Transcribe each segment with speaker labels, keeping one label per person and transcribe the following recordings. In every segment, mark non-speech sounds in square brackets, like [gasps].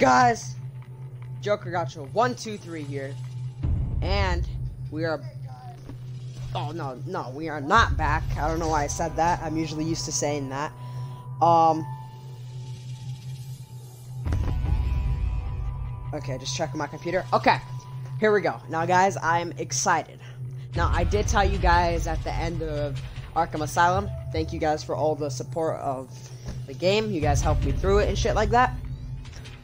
Speaker 1: guys, Joker Gotcha one two three here, and we are. Oh no, no, we are not back. I don't know why I said that. I'm usually used to saying that. Um. Okay, just checking my computer. Okay, here we go. Now, guys, I'm excited. Now, I did tell you guys at the end of Arkham Asylum. Thank you guys for all the support of the game. You guys helped me through it and shit like that.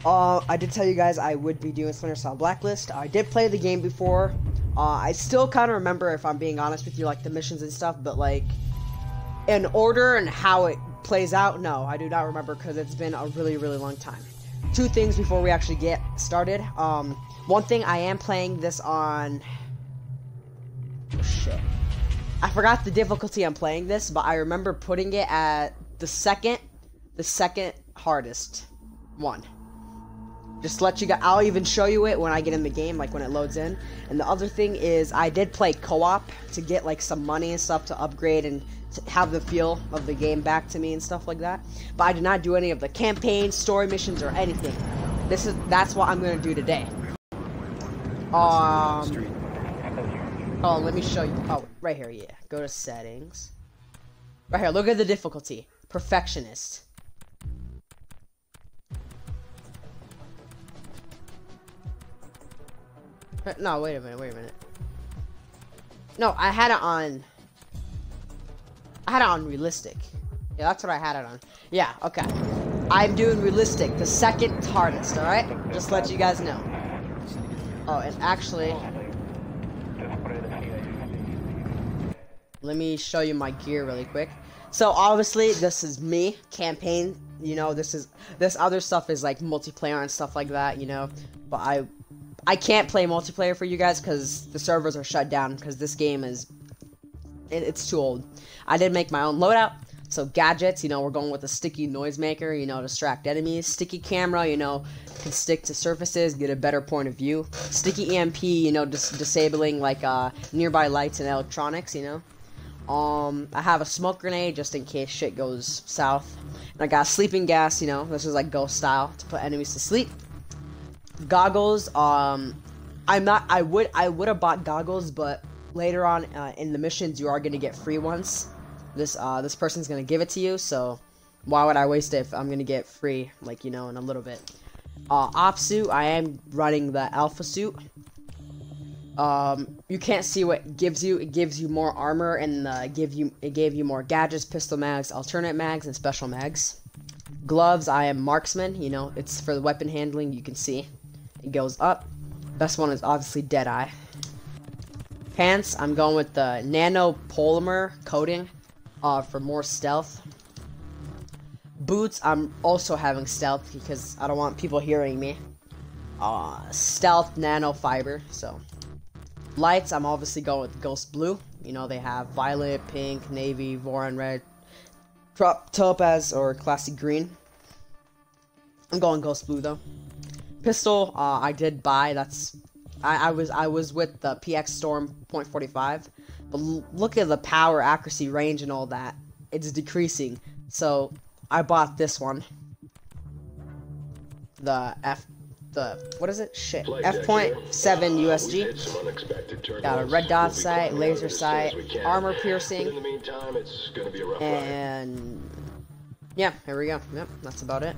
Speaker 1: Uh, I did tell you guys I would be doing Splinter Cell Blacklist. I did play the game before. Uh, I still kind of remember, if I'm being honest with you, like the missions and stuff, but like in order and how it plays out, no, I do not remember because it's been a really, really long time. Two things before we actually get started. Um, one thing, I am playing this on. Oh, shit. I forgot the difficulty I'm playing this, but I remember putting it at the second, the second hardest one. Just let you guys, I'll even show you it when I get in the game, like when it loads in. And the other thing is, I did play co-op to get like some money and stuff to upgrade and to have the feel of the game back to me and stuff like that. But I did not do any of the campaign, story missions, or anything. This is that's what I'm gonna do today. Um. Oh, let me show you. Oh, right here, yeah. Go to settings. Right here, look at the difficulty. Perfectionist. [laughs] no, wait a minute, wait a minute. No, I had it on... I had it on realistic. Yeah, that's what I had it on. Yeah, okay. I'm doing realistic, the second hardest, alright? Just let you guys know. Oh, and actually... Let me show you my gear really quick. So obviously this is me, campaign, you know, this is this other stuff is like multiplayer and stuff like that, you know. But I I can't play multiplayer for you guys cuz the servers are shut down cuz this game is it, it's too old. I did make my own loadout. So gadgets, you know, we're going with a sticky noisemaker, you know, distract enemies. Sticky camera, you know, can stick to surfaces, get a better point of view. Sticky EMP, you know, dis disabling like uh, nearby lights and electronics, you know. Um, I have a smoke grenade just in case shit goes south. And I got sleeping gas, you know, this is like ghost style to put enemies to sleep. Goggles, um, I'm not, I would, I would have bought goggles, but later on uh, in the missions you are gonna get free ones. This, uh, this person's gonna give it to you, so why would I waste it if I'm gonna get free, like, you know, in a little bit. Uh, op suit, I am running the alpha suit. Um, you can't see what gives you. It gives you more armor and uh, give you it gave you more gadgets, pistol mags, alternate mags, and special mags. Gloves, I am marksman. You know, it's for the weapon handling. You can see it goes up. Best one is obviously Deadeye. Pants, I'm going with the nano polymer coating uh, for more stealth. Boots, I'm also having stealth because I don't want people hearing me. Uh, stealth nano fiber, so Lights, I'm obviously going with Ghost Blue. You know, they have Violet, Pink, Navy, Voron Red, Trop Topaz, or Classic Green. I'm going Ghost Blue, though. Pistol, uh, I did buy. That's... I, I was I was with the PX Storm .45. But look at the power, accuracy, range, and all that. It's decreasing. So, I bought this one. The F the what is it? Shit. F point seven USG. Got a red dot sight, laser sight, armor piercing, and yeah, here we go. Yep, that's about it.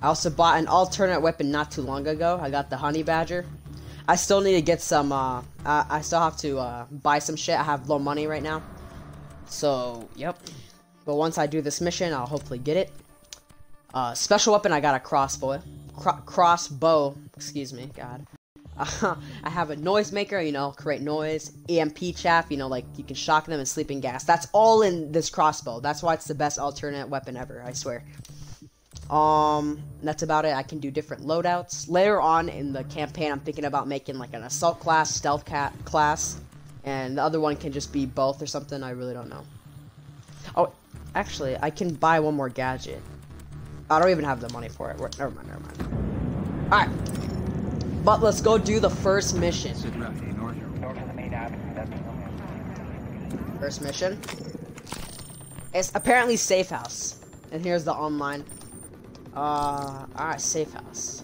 Speaker 1: I also bought an alternate weapon not too long ago. I got the honey badger. I still need to get some. Uh, I, I still have to uh, buy some shit. I have low money right now. So yep. But once I do this mission, I'll hopefully get it. Uh, special weapon, I got a crossbow. Cro crossbow, excuse me, God. Uh, [laughs] I have a noisemaker, you know, create noise. EMP chaff, you know, like you can shock them and sleeping gas. That's all in this crossbow. That's why it's the best alternate weapon ever, I swear. Um, that's about it. I can do different loadouts. Later on in the campaign, I'm thinking about making like an assault class, stealth cat class, and the other one can just be both or something. I really don't know. Oh, actually, I can buy one more gadget. I don't even have the money for it. Never mind, never mind. Alright. But let's go do the first mission. First mission. It's apparently safe house. And here's the online. Uh, alright, safe house.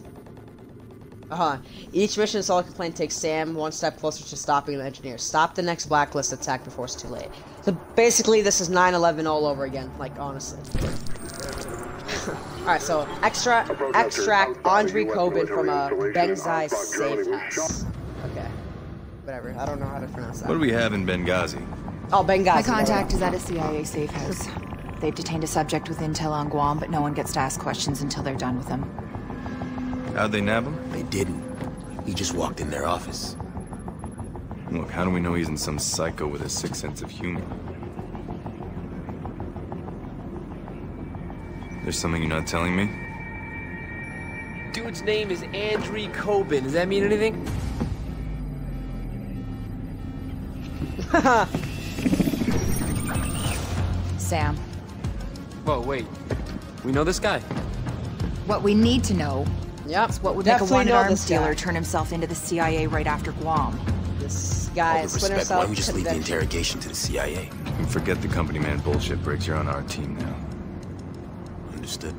Speaker 1: Uh-huh. Each mission solo complaint takes Sam one step closer to stopping the engineer. Stop the next blacklist attack before it's too late. So basically, this is 9/11 all over again. Like honestly. [laughs] all right, so extra extract Andre Kobin from a Benghazi safe house. Okay, whatever. I don't know how to pronounce that.
Speaker 2: What do we have in Benghazi?
Speaker 1: Oh, Benghazi.
Speaker 3: My contact is at a CIA safe house. They've detained a subject with intel on Guam, but no one gets to ask questions until they're done with him.
Speaker 2: How'd they nab him?
Speaker 4: They didn't. He just walked in their office.
Speaker 2: Look, how do we know he isn't some psycho with a sick sense of humor? There's something you're not telling me?
Speaker 5: Dude's name is Andre Kobin. Does that mean anything? [laughs] [laughs]
Speaker 3: Sam,
Speaker 5: Whoa, wait. We know this guy.
Speaker 3: what we need to know
Speaker 1: Yep.
Speaker 3: is what would make a
Speaker 1: definitely know
Speaker 3: arms
Speaker 1: this
Speaker 3: dealer turn himself into the CIA right after Guam.
Speaker 1: This guy
Speaker 4: due
Speaker 1: is
Speaker 4: respect, why don't we just leave the interrogation to the CIA?
Speaker 2: And forget the company man bullshit, Briggs. You're on our team now.
Speaker 4: Understood.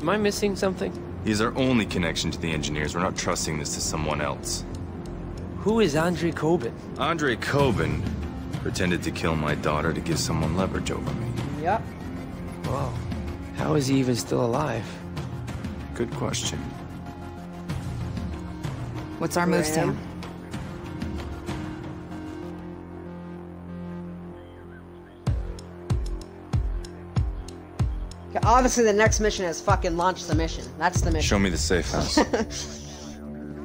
Speaker 5: Am I missing something?
Speaker 2: He's our only connection to the engineers. We're not trusting this to someone else.
Speaker 5: Who is Andre Kobin?
Speaker 2: Andre Kobin pretended to kill my daughter to give someone leverage over me.
Speaker 1: Yep.
Speaker 5: Whoa. How is he even still alive?
Speaker 2: Good question.
Speaker 3: What's our move, Sam?
Speaker 1: Obviously, the next mission is fucking launch the mission. That's the mission.
Speaker 2: Show me the safe house. [laughs]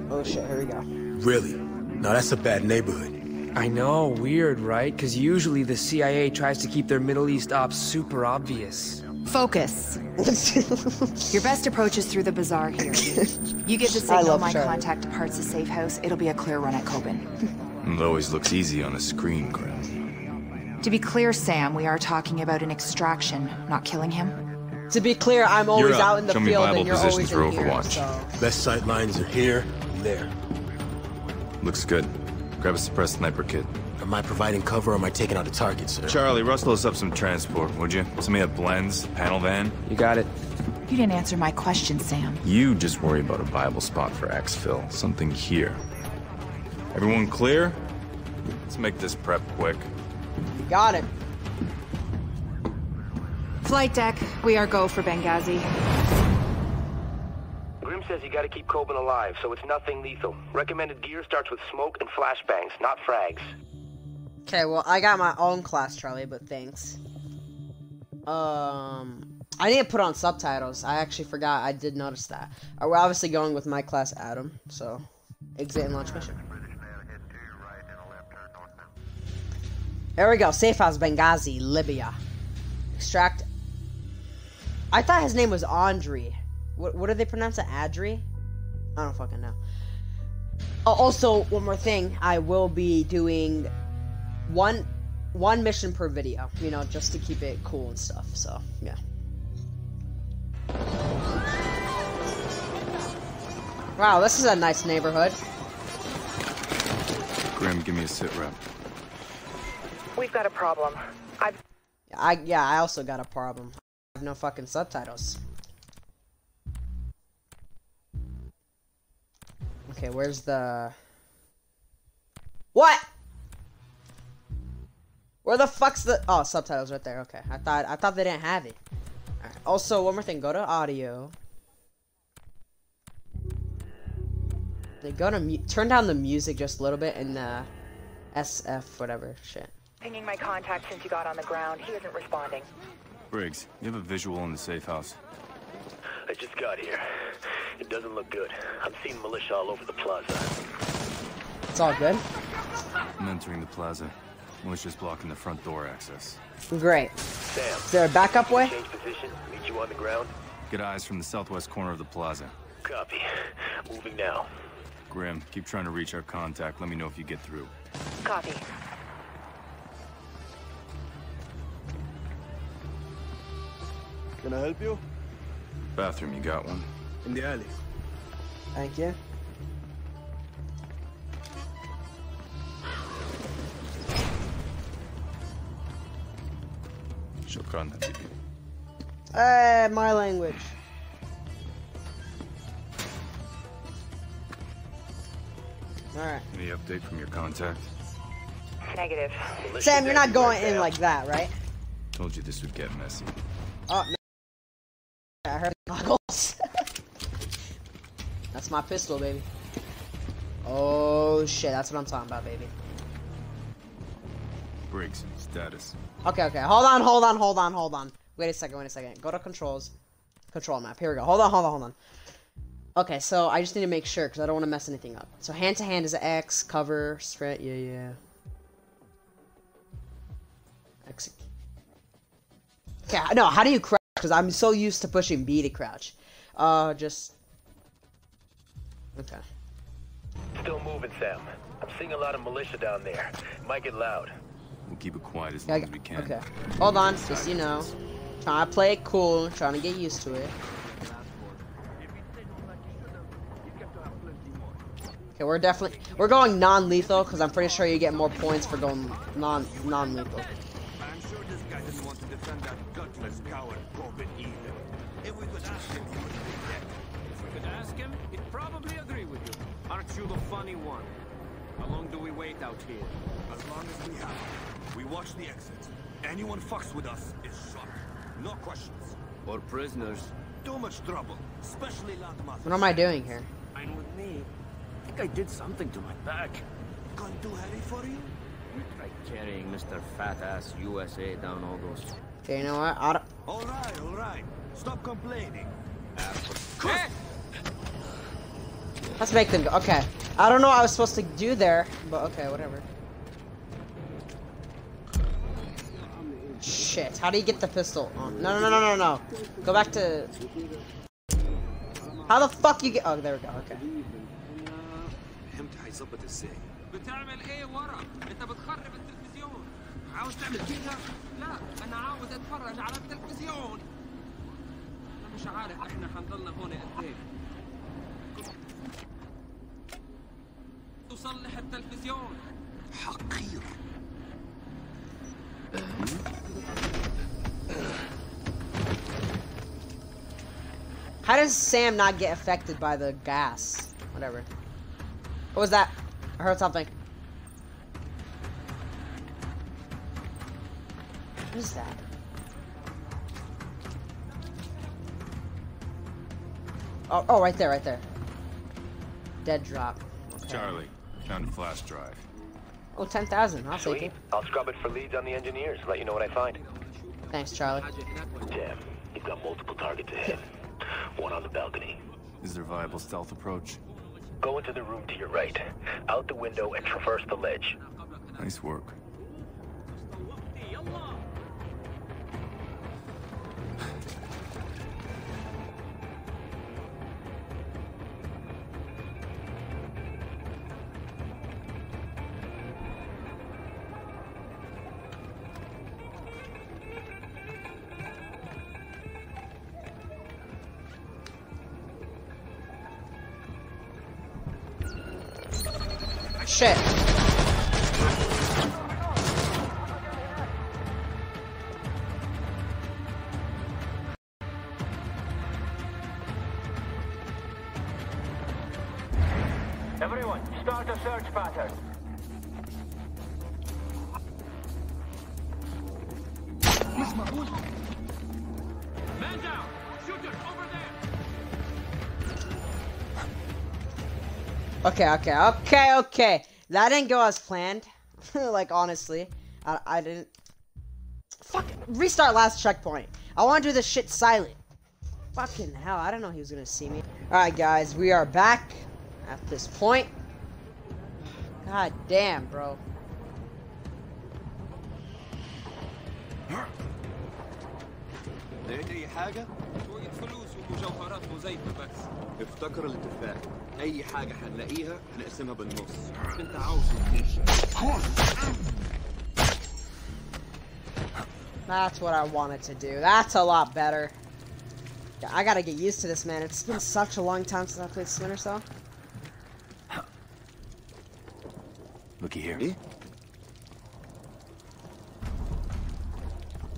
Speaker 1: Oh shit, here we go.
Speaker 4: Really? No, that's a bad neighborhood.
Speaker 5: I know, weird, right? Because usually the CIA tries to keep their Middle East ops super obvious.
Speaker 3: Focus. [laughs] Your best approach is through the bazaar here. You give the [laughs] signal my
Speaker 1: Charlie.
Speaker 3: contact departs the safe house, it'll be a clear run at Kobin. [laughs]
Speaker 2: it always looks easy on a screen, Grim.
Speaker 3: To be clear, Sam, we are talking about an extraction, not killing him.
Speaker 1: to be clear, I'm always out in the
Speaker 2: Show me
Speaker 1: field
Speaker 2: viable
Speaker 1: and you're
Speaker 2: positions
Speaker 1: always
Speaker 2: for
Speaker 1: in here.
Speaker 2: Overwatch.
Speaker 1: So.
Speaker 4: Best sight lines are here and there.
Speaker 2: Looks good. Grab a suppressed sniper kit.
Speaker 4: Am I providing cover or am I taking out a target, sir?
Speaker 2: Charlie, rustle us up some transport, would you? Somebody have blends, panel van?
Speaker 5: You got it.
Speaker 3: You didn't answer my question, Sam.
Speaker 2: You just worry about a viable spot for exfil. Something here. Everyone clear? Let's make this prep quick.
Speaker 1: Got it.
Speaker 3: Flight deck, we are go for Benghazi.
Speaker 6: Says you gotta keep Kobin alive, so it's nothing lethal. Recommended gear starts with smoke and flashbangs, not frags.
Speaker 1: Okay, well, I got my own class, Charlie, but thanks. Um, I need to put on subtitles. I actually forgot. I did notice that. Uh, We're obviously going with my class, Adam. So, exit and launch mission. There we go. Safe house, Benghazi, Libya. Extract. I thought his name was Andre. What, what do they pronounce it? Adri? I don't fucking know. Oh, also, one more thing. I will be doing one one mission per video, you know, just to keep it cool and stuff. So, yeah. Wow, this is a nice neighborhood.
Speaker 2: Grim, give me a sit rep.
Speaker 7: We've got a problem. I've
Speaker 1: I yeah, I also got a problem. I have no fucking subtitles. Okay, where's the What? Where the fuck's the Oh, subtitles right there. Okay. I thought I thought they didn't have it. Alright. Also, one more thing, go to audio. They go to mu- turn down the music just a little bit and uh SF whatever shit.
Speaker 7: pinging my contact since you got on the ground. He isn't responding.
Speaker 2: Briggs, you have a visual in the safe house.
Speaker 6: I just got here. It doesn't look good. I'm seeing militia all over the plaza.
Speaker 1: It's all good.
Speaker 2: I'm entering the plaza. Militia's blocking the front door access.
Speaker 1: Great.
Speaker 6: Sam,
Speaker 1: Is there a backup way?
Speaker 6: change position, meet you on the ground.
Speaker 2: Get eyes from the southwest corner of the plaza.
Speaker 6: Copy. Moving now.
Speaker 2: Grim, keep trying to reach our contact. Let me know if you get through.
Speaker 7: Copy.
Speaker 8: Can I help you?
Speaker 2: Bathroom, you got one?
Speaker 8: In the alley.
Speaker 1: Thank you.
Speaker 2: Shukran, Habibi.
Speaker 1: Eh, my language. Alright.
Speaker 2: Any update from your contact?
Speaker 3: Negative.
Speaker 1: Sam, you're not going in like that, right?
Speaker 2: Told you this would get messy.
Speaker 1: Oh, no. I heard goggles. That's my pistol, baby. Oh shit, that's what I'm talking about, baby.
Speaker 2: Briggs, status.
Speaker 1: Okay, okay. Hold on, hold on, hold on, hold on. Wait a second, wait a second. Go to controls. Control map. Here we go. Hold on, hold on, hold on. Okay, so I just need to make sure because I don't want to mess anything up. So hand to hand is X, cover, sprint, yeah, yeah. X. Okay, no, how do you crouch? Because I'm so used to pushing B to crouch. Uh, just. Okay.
Speaker 6: Still moving, Sam. I'm seeing a lot of militia down there. Might get loud.
Speaker 2: We'll keep it quiet as
Speaker 1: Yeah, I
Speaker 2: long as we can.
Speaker 1: okay. Hold on, just you know. Trying to play it cool, trying to get used to it. Okay, we're definitely we're going non-lethal because I'm pretty sure you get more points for going non non-lethal.
Speaker 9: I'm sure this guy didn't want to defend that gutless coward Corbin either. If we could ask him, Aren't you the funny one? How long do we wait out here? As long as we have. We watch the exit. Anyone fucks with us is shot. No questions. Or prisoners. Too much trouble, especially landmass.
Speaker 1: What am I doing here?
Speaker 9: Fine with me. I think I did something to my back. Gone too heavy for you? You tried carrying Mr. Fat Ass USA down all those.
Speaker 1: Okay, you know what? I don't,
Speaker 9: All right, all right. Stop complaining.
Speaker 1: Uh, let's make them go. Okay, I don't know what I was supposed to do there, but okay, whatever. Shit, how do you get the pistol? Oh, no, no, no, no, no, no. Go back to. How the fuck you get? Oh, there we go. Okay.
Speaker 9: فهمت هيظبط ازاي
Speaker 10: بتعمل ايه ورا؟ انت بتخرب التلفزيون عاوز تعمل كده؟ لا انا عاوز اتفرج على التلفزيون انا مش عارف احنا حنضلنا هون قد ايه تصلح التلفزيون
Speaker 9: حقير
Speaker 1: How does Sam not get affected by the gas? Whatever. What was that? I heard something. What is that? Oh, oh, right there, right there. Dead drop. Okay.
Speaker 2: Charlie, found a flash drive.
Speaker 1: Oh, 10,000. I'll take it.
Speaker 6: I'll scrub it for leads on the engineers. Let you know what I find.
Speaker 1: Thanks, Charlie.
Speaker 6: Damn, you've got multiple targets ahead. [laughs] One on the balcony.
Speaker 2: Is there a viable stealth approach?
Speaker 6: Go into the room to your right. Out the window and traverse the ledge.
Speaker 2: Nice work.
Speaker 1: Okay, okay, okay, okay. That didn't go as planned. [laughs] like, honestly. I, I didn't... Fuck. Restart last checkpoint. I want to do this shit silent. Fucking hell, I don't know he was gonna see me. Alright, guys, we are back at this point. God damn, bro.
Speaker 11: لقيت اي حاجة؟
Speaker 10: شوية فلوس ومجوهرات مزيفة بس
Speaker 11: افتكر الاتفاق اي حاجة هنلاقيها هنقسمها بالنص
Speaker 10: انت عاوز ايش؟
Speaker 1: That's what I wanted to do. That's a lot better. I gotta get used to this, man. It's been such a long time since I played Splinter Cell.
Speaker 2: Looky here.
Speaker 11: ايه؟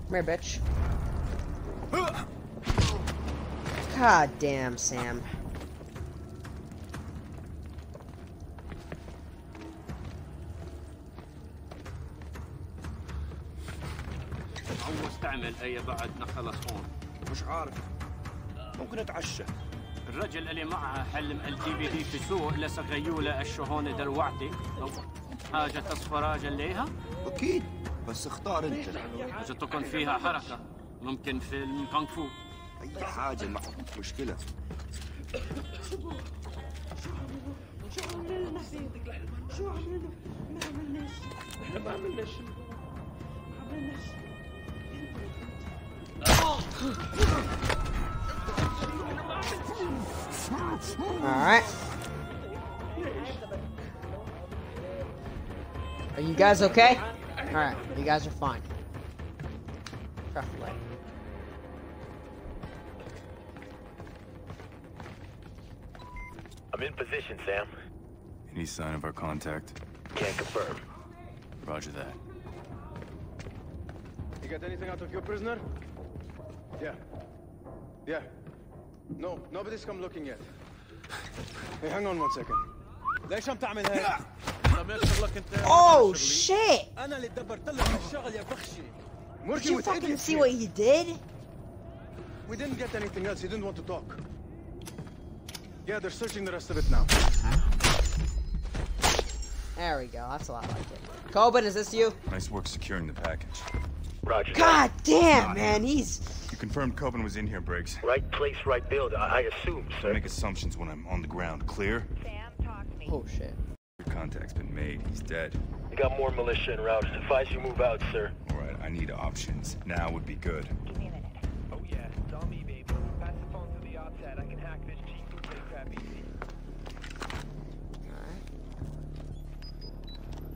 Speaker 1: Come here, bitch. God damn, Sam.
Speaker 9: تعمل أي بعد نخلص هون
Speaker 11: مش عارف. ممكن أتعشى.
Speaker 9: الرجل اللي معها حلم الدي بي دي في سوق لسه غيولة الشهونة دلوعتي. حاجة تصفراج ليها؟
Speaker 11: أكيد بس اختار أنت.
Speaker 9: إذا تكون فيها حركة. ممكن فيلم كونغ فو.
Speaker 11: أي حاجة ما مشكلة. شو عملنا؟ شو عملنا؟ ما عملناش إحنا ما عملناش. ما عملناش.
Speaker 1: Alright. Are you guys okay? Alright, you guys are fine. Preferably.
Speaker 6: I'm in position, Sam.
Speaker 2: Any sign of our contact?
Speaker 6: Can't confirm.
Speaker 2: Roger that.
Speaker 8: You got anything out of your prisoner? Yeah. Yeah. No, nobody's come looking yet. Hey, hang on one second. ليش عم in هيك؟
Speaker 1: Oh shit! Did you fucking see what he did?
Speaker 8: We didn't get anything else. He didn't want to talk. Yeah, they're searching the rest of it now.
Speaker 1: There we go. That's a lot like it. Kobin, is this you?
Speaker 2: Nice work securing the package.
Speaker 6: Roger.
Speaker 1: God damn, man. He's
Speaker 2: you confirmed Kobin was in here, Briggs.
Speaker 6: Right place, right build. I, I assume,
Speaker 2: Don't
Speaker 6: sir.
Speaker 2: make assumptions when I'm on the ground. Clear? Sam, talk to me.
Speaker 1: Oh shit.
Speaker 2: Your contact's been made. He's dead.
Speaker 6: We got more militia en route. Advise you move out, sir.
Speaker 2: All right, I need options. Now would be good.
Speaker 6: Oh yeah, it's on me, baby. Pass the phone to the OPSAT. I can hack this cheap bootleg crap easy.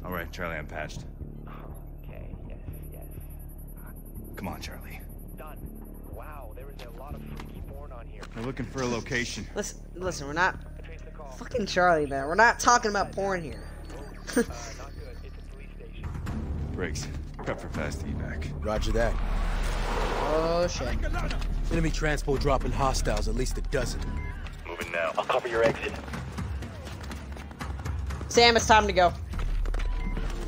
Speaker 2: All right, Charlie, I'm patched.
Speaker 6: Okay, yes, yes.
Speaker 2: Come on, Charlie.
Speaker 6: Done.
Speaker 2: We're looking for a location.
Speaker 1: Listen, listen, we're not... Fucking Charlie, man. We're not talking about porn here.
Speaker 2: Briggs, prep for fast evac.
Speaker 12: Roger that.
Speaker 1: Oh shit.
Speaker 12: Enemy transport dropping hostiles, at least a dozen.
Speaker 6: Moving now. I'll cover your exit.
Speaker 1: Sam, it's time to go.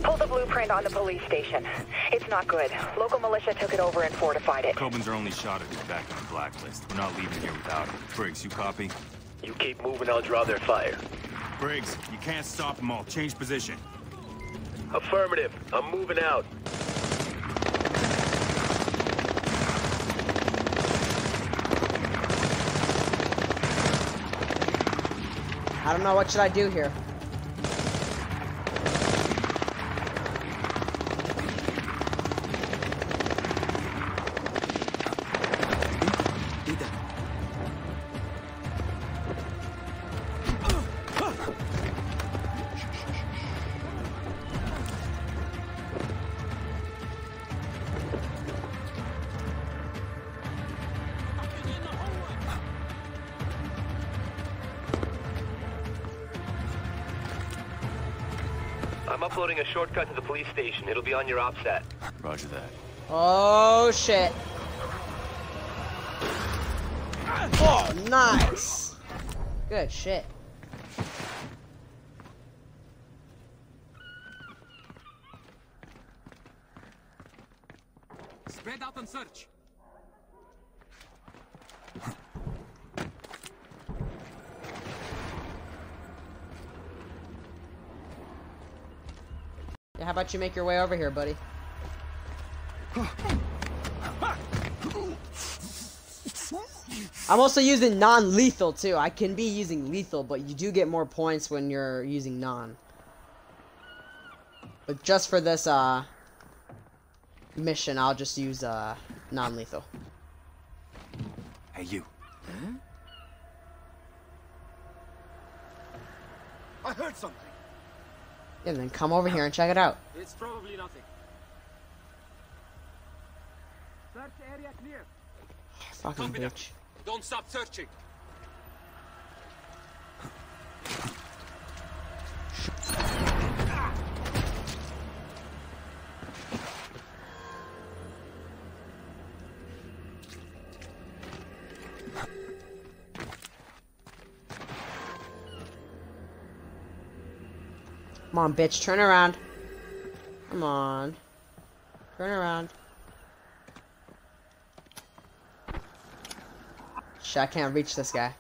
Speaker 3: Pull the blueprint on the police station. It's not good. Local militia took it over and fortified it.
Speaker 2: Kobin's our only shot at it back on the blacklist. We're not leaving here without him. Briggs, you copy?
Speaker 6: You keep moving, I'll draw their fire.
Speaker 2: Briggs, you can't stop them all. Change position.
Speaker 6: Affirmative. I'm moving out.
Speaker 1: I don't know, what should I do here?
Speaker 6: It'll be on your OPSAT.
Speaker 2: Roger that.
Speaker 1: Oh shit. Oh, nice. Good shit.
Speaker 10: Spread out and search.
Speaker 1: About you make your way over here, buddy? I'm also using non-lethal too. I can be using lethal, but you do get more points when you're using non. But just for this uh mission, I'll just use uh non-lethal.
Speaker 2: Hey, you.
Speaker 11: I heard something.
Speaker 1: And then come over here and check it out.
Speaker 10: It's probably nothing. Search area clear.
Speaker 1: Fucking
Speaker 10: Copy that.
Speaker 1: bitch.
Speaker 10: Don't stop searching.
Speaker 1: Come on, bitch. Turn around. Come on. Turn around. Shit, I can't reach this guy.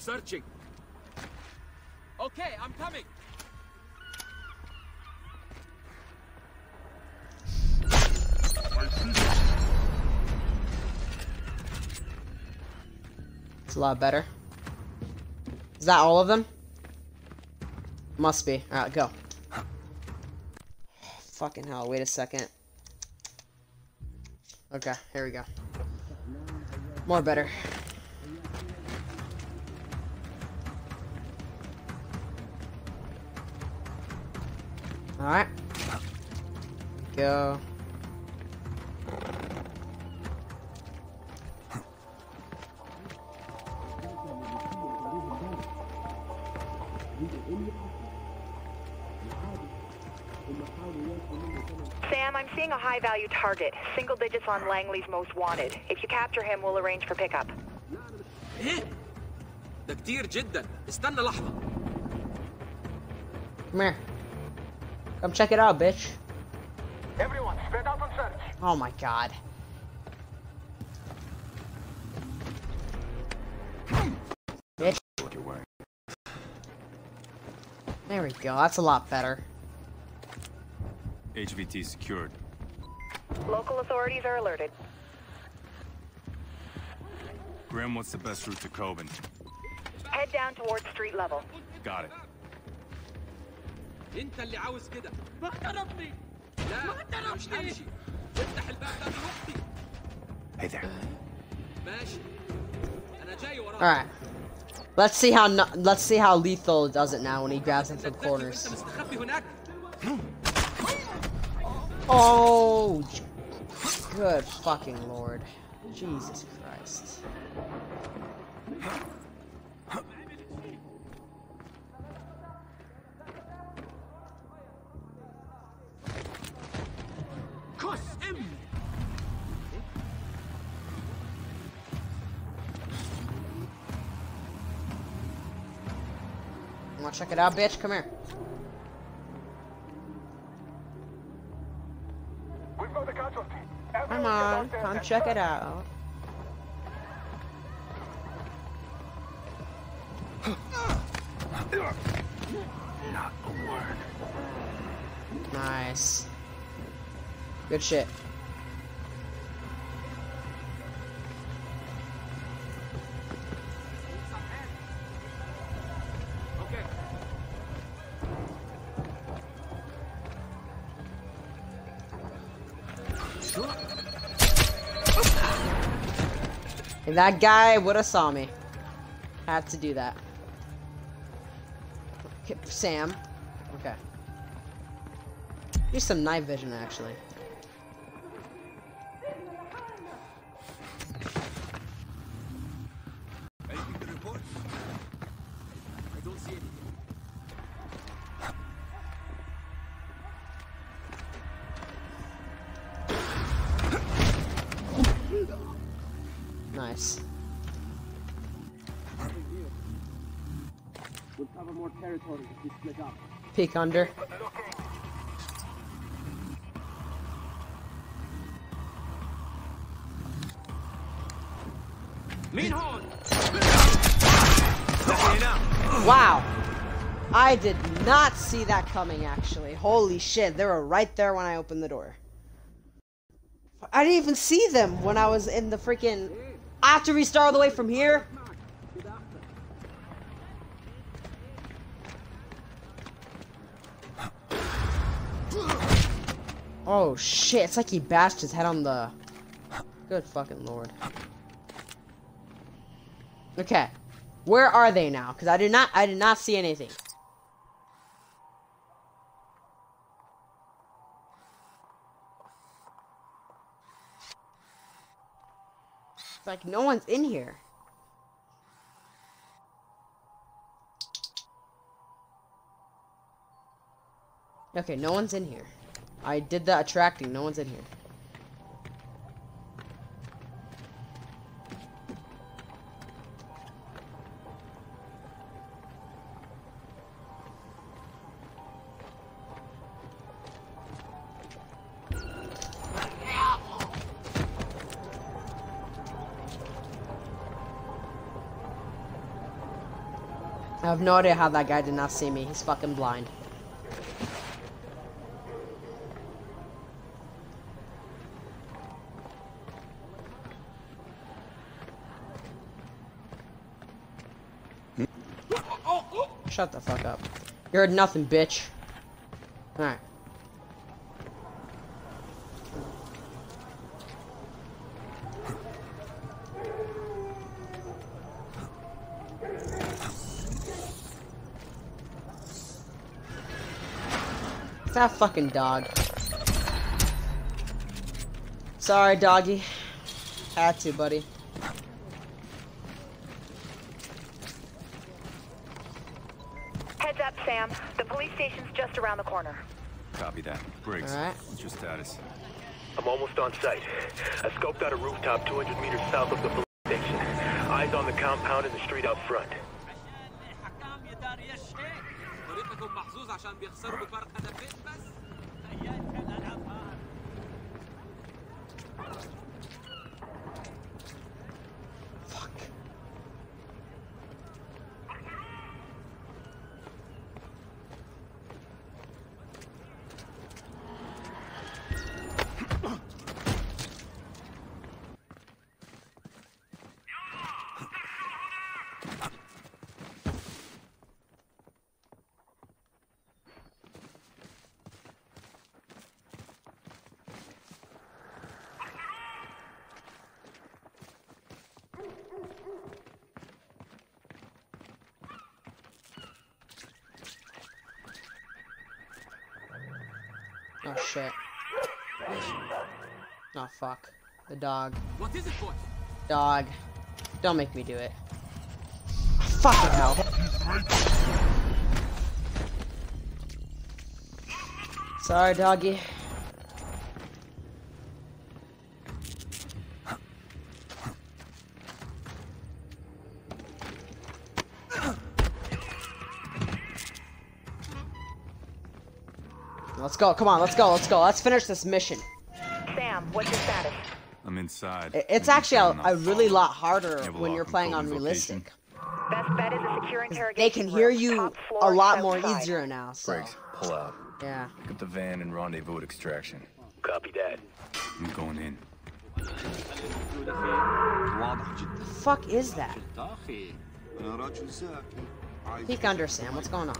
Speaker 10: Searching. Okay, I'm coming.
Speaker 1: It's a lot better. Is that all of them? Must be. Alright, go. Fucking hell, wait a second. Okay, here we go. More better. Alright. Go.
Speaker 3: Sam, I'm seeing a high-value target. Single digits on Langley's most wanted. If you capture him, we'll arrange for pickup.
Speaker 10: ايه؟ ده كتير جدا. استنى لحظة.
Speaker 1: Come here. Come check it out, bitch.
Speaker 6: Everyone, spread out and search.
Speaker 1: Oh my god. Bitch. There we go. That's a lot better.
Speaker 2: HVT secured.
Speaker 3: Local authorities are alerted.
Speaker 2: Grim, what's the best route to Kobin?
Speaker 3: Head down towards street level.
Speaker 2: Got it.
Speaker 10: انت اللي عاوز كده. ما ضربني. لا انا مش همشي. افتح الباب ده دلوقتي.
Speaker 2: Hey there.
Speaker 10: ماشي. انا جاي وراك.
Speaker 1: All right. Let's see how no let's see how lethal does it now when he grabs him from corners.
Speaker 10: انت مستخبي هناك.
Speaker 1: Oh, j- good fucking lord, Jesus Christ. Check it out, bitch? Come here.
Speaker 6: We've got a casualty.
Speaker 1: Come on, come check it out.
Speaker 2: Not a word.
Speaker 1: Nice. Good shit. That guy would have saw me. Had to do that. Sam. Okay. Use some night vision, actually. peek under. Wow. I did not see that coming, actually. Holy shit, they were right there when I opened the door. I didn't even see them when I was in the freaking... I have to restart all the way from here? Oh shit, it's like he bashed his head on the... Good fucking lord. Okay. Where are they now? Because I did not, I did not see anything. It's like, no one's in here. Okay, no one's in here. I did the attracting, no one's in here. I have no idea how that guy did not see me. He's fucking blind. Shut the fuck up. You heard nothing, bitch. Alright. It's that fucking dog. Sorry, doggy. Had to, buddy.
Speaker 3: Station's just around the corner.
Speaker 2: Copy that. Briggs,
Speaker 1: Alright.
Speaker 2: what's your status?
Speaker 6: I'm almost on site. I scoped out a rooftop 200 meters south of the police station. Eyes on the compound and the street out front.
Speaker 1: Oh shit. Oh fuck. The dog.
Speaker 10: What is it, boy?
Speaker 1: Dog. Don't make me do it. Fucking hell. Sorry, doggy. go. Come on, let's go. Let's go. Let's finish this mission.
Speaker 3: Sam, what's your status?
Speaker 2: I'm inside.
Speaker 1: It's actually a, a, really lot harder when you're playing on realistic.
Speaker 3: Best bet is a secure interrogation
Speaker 1: they can hear you a lot more
Speaker 3: outside.
Speaker 1: easier now. So.
Speaker 2: Briggs, pull out.
Speaker 1: Yeah.
Speaker 2: Pick up the van and rendezvous at extraction.
Speaker 6: Copy that.
Speaker 2: I'm going in.
Speaker 1: The fuck is that? Peek under, Sam. What's going on?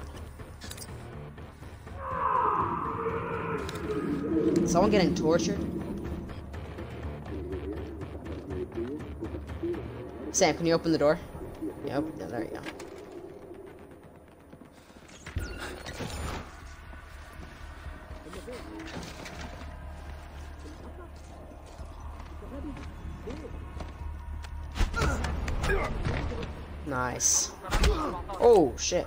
Speaker 1: Someone getting tortured? Sam, can you open the door? Yeah, there you go. Nice. Oh, shit.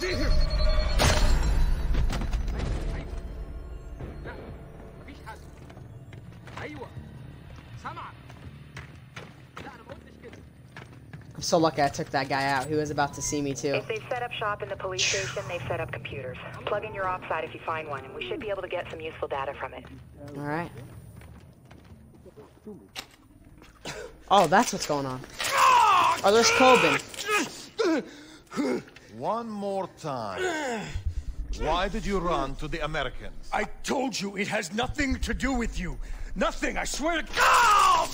Speaker 12: see him!
Speaker 1: I'm so lucky I took that guy out. He was about to see me too.
Speaker 3: If they've set up shop in the police station, they've set up computers. Plug in your OPSAT if you find one, and we should be able to get some useful data from it.
Speaker 1: Alright. Oh, that's what's going on. Oh, there's Kobin.
Speaker 13: One more time. [sighs] Why did you run to the Americans?
Speaker 12: I told you it has nothing to do with you. Nothing, I swear to God!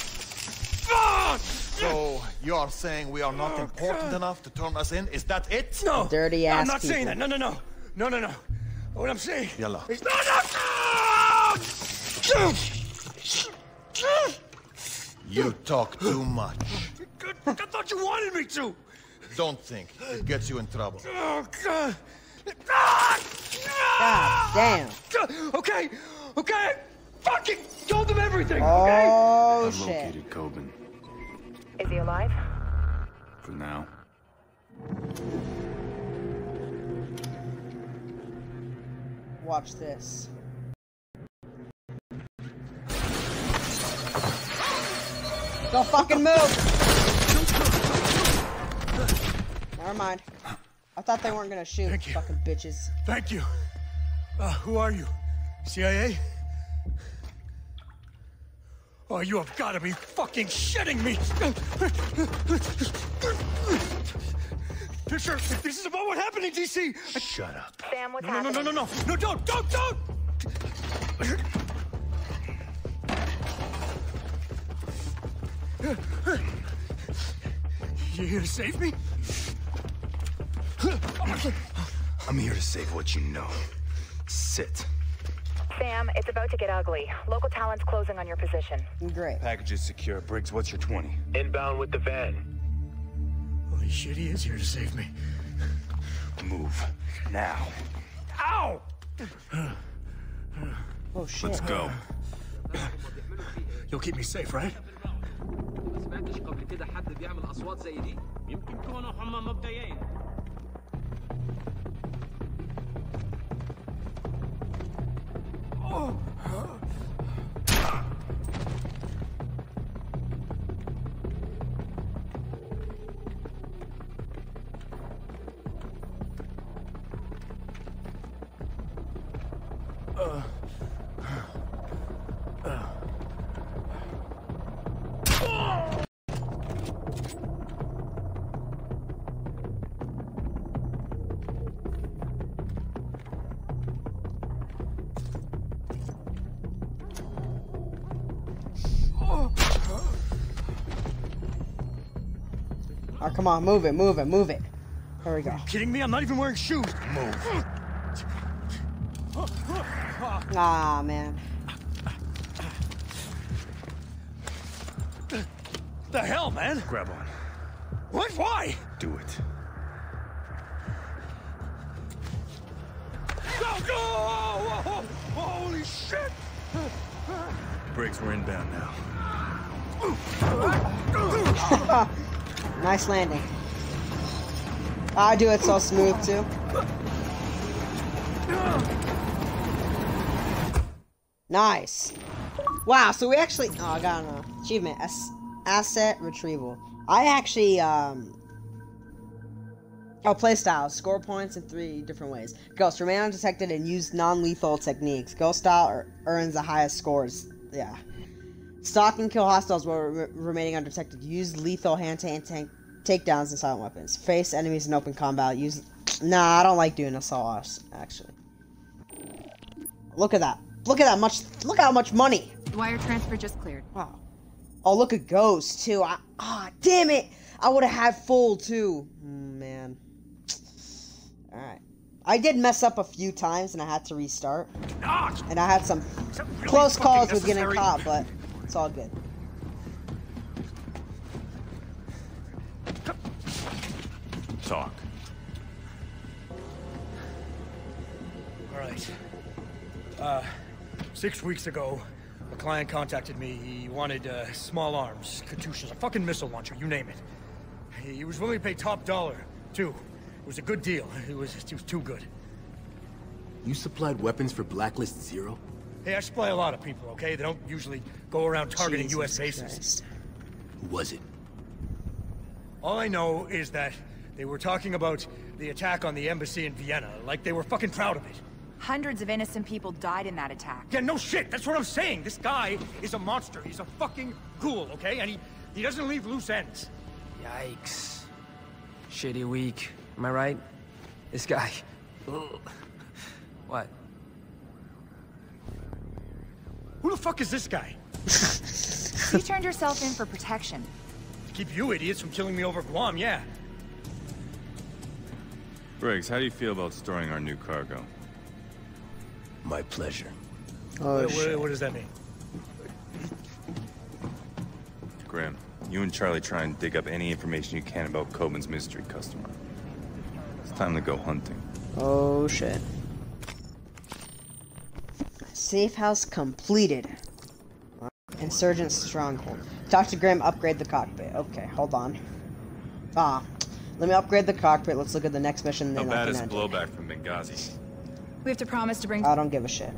Speaker 13: So you are saying we are not oh, important enough to turn us in? Is that it?
Speaker 12: No!
Speaker 1: Dirty ass.
Speaker 12: I'm
Speaker 1: ass
Speaker 12: not saying that. No, no, no. No, no, no. What I'm saying
Speaker 13: Yellow.
Speaker 12: is... No, no!
Speaker 13: You talk too much. [gasps]
Speaker 12: I thought you wanted me to!
Speaker 13: Don't think. It gets you in trouble.
Speaker 12: Oh, God!
Speaker 1: God damn.
Speaker 12: Okay, okay, I fucking told them everything, oh, okay?
Speaker 1: Oh
Speaker 2: I've located Kobin.
Speaker 3: Is he alive?
Speaker 2: For now.
Speaker 1: Watch this. Don't fucking move! Never mind. I thought they weren't gonna shoot, fucking bitches.
Speaker 12: Thank you. Uh, who are you? CIA? Oh, you have got to be fucking shitting me! Fisher, if this is about what happened in DC, I...
Speaker 13: Shut up.
Speaker 3: Sam, what's
Speaker 12: No, no, no, no, no, no, no, don't, don't, don't! You here to save me?
Speaker 2: I'm here to save what you know. Sit.
Speaker 3: Sam, it's about to get ugly. Local talent's closing on your position.
Speaker 1: Great.
Speaker 2: Package is secure. Briggs, what's your 20?
Speaker 6: Inbound with the van.
Speaker 12: Holy shit, he is here to save me.
Speaker 2: Move. Now.
Speaker 12: Ow!
Speaker 1: Oh shit.
Speaker 2: Let's go.
Speaker 12: You'll keep me safe, right?
Speaker 10: ما سمعتش قبل كده حد بيعمل اصوات زي دي يمكن كونوا هم مبدئيين
Speaker 1: Oh, come on, move it, move it, move it. There we go.
Speaker 12: Kidding me? I'm not even wearing shoes.
Speaker 13: Move.
Speaker 1: Ah, man.
Speaker 12: The hell, man?
Speaker 2: Grab on.
Speaker 12: What? Why?
Speaker 2: Do it.
Speaker 12: Go, go! Oh, oh, oh, holy shit!
Speaker 2: Briggs, we're inbound now. [laughs]
Speaker 1: Nice landing. I do it so smooth too. Nice. Wow, so we actually oh I got an achievement. As asset retrieval. I actually um Oh, playstyle. Score points in three different ways. Ghost, remain undetected and use non-lethal techniques. Ghost style earns the highest scores. Yeah. Stalk and kill hostiles while re- remaining undetected. Use lethal hand-to-hand tank takedowns and silent weapons. Face enemies in open combat. Use. Nah, I don't like doing assault us, actually. Look at that. Look at that much. Look how much money.
Speaker 14: Wire transfer just cleared.
Speaker 1: Wow. Oh, look at Ghost too. I, ah, damn it! I would have had full too. Mm, man. All right. I did mess up a few times and I had to restart. And I had some
Speaker 12: really
Speaker 1: close calls with getting caught, but it's all good.
Speaker 2: Talk.
Speaker 12: All right. Uh, six weeks ago, a client contacted me. He wanted uh, small arms, Katyushas, a fucking missile launcher, you name it. He was willing to pay top dollar, too. It was a good deal. It was, it was too good.
Speaker 4: You supplied weapons for Blacklist Zero?
Speaker 12: Hey, I supply a lot of people, okay? They don't usually go around targeting
Speaker 1: Jesus
Speaker 12: U.S. bases.
Speaker 1: Christ.
Speaker 4: Who was it?
Speaker 12: All I know is that they were talking about the attack on the embassy in Vienna, like they were fucking proud of it.
Speaker 14: Hundreds of innocent people died in that attack.
Speaker 12: Yeah, no shit, that's what I'm saying. This guy is a monster. He's a fucking ghoul, okay? And he, he doesn't leave loose ends.
Speaker 5: Yikes. Shitty week. Am I right? This guy. Ugh. What?
Speaker 12: Who the fuck is this guy? [laughs]
Speaker 14: You turned yourself in for protection.
Speaker 12: To keep you idiots from killing me over Guam, yeah.
Speaker 2: Briggs, how do you feel about storing our new cargo?
Speaker 4: My pleasure.
Speaker 1: Oh
Speaker 12: What- what,
Speaker 1: shit.
Speaker 12: what does that mean?
Speaker 2: Grim. You and Charlie try and dig up any information you can about Kobin's mystery customer. It's time to go hunting.
Speaker 1: Oh shit. Safe house completed. Insurgent stronghold. Talk to Grim, upgrade the cockpit. Okay, hold on. Ah, let me upgrade the cockpit. Let's look at the next mission.
Speaker 2: How bad is
Speaker 1: end
Speaker 2: blowback from Benghazi?
Speaker 14: We have to promise to bring.
Speaker 1: I don't give a shit.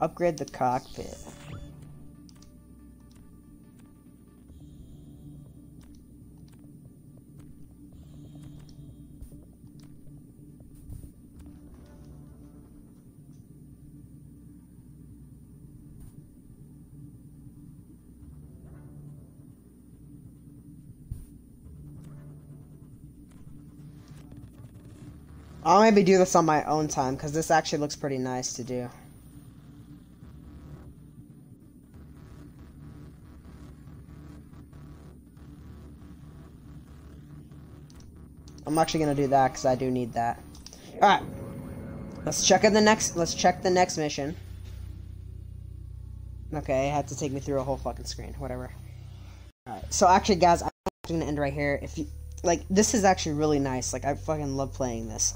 Speaker 1: Upgrade the cockpit. I'll maybe do this on my own time because this actually looks pretty nice to do. I'm actually gonna do that because I do need that. All right, let's check in the next. Let's check the next mission. Okay, it had to take me through a whole fucking screen. Whatever. All right, so actually, guys, I'm gonna end right here. If you like, this is actually really nice. Like, I fucking love playing this.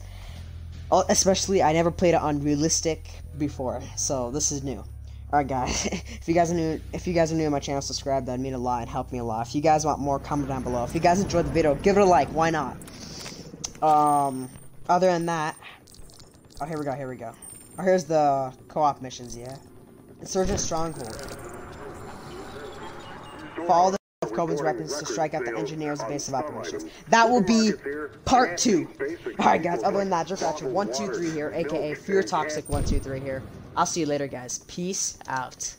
Speaker 1: Oh, especially, I never played it on realistic before, so this is new. Alright guys, [laughs] if you guys are new if you guys are new to my channel, subscribe, that'd mean a lot and help me a lot. If you guys want more, comment down below. If you guys enjoyed the video, give it a like, why not? Um other than that Oh here we go, here we go. Oh here's the co-op missions, yeah. Insurgent Stronghold. Follow the of Kobin's weapons to strike out the engineer's base of operations. That will be part two. Alright guys, other than that, Jerk Action 123 here, aka Fear Toxic 123 here. I'll see you later guys. Peace out.